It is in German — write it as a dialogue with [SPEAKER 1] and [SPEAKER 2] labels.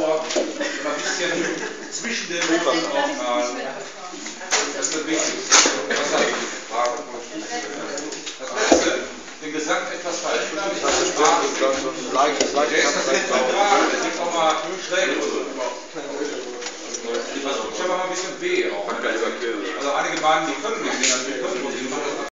[SPEAKER 1] vor, immer ein bisschen zwischen den Monaten auch mal. Das ist das Wichtigste. Was habe ich gefragt? Das letzte, den Gesang etwas verändern. Das leicht. Der ist das nicht vertragen, der liegt auch mal schräg. Ich habe mal ein bisschen weh auch. Also einige Bahnen, die können nicht singen, die können nicht. machen.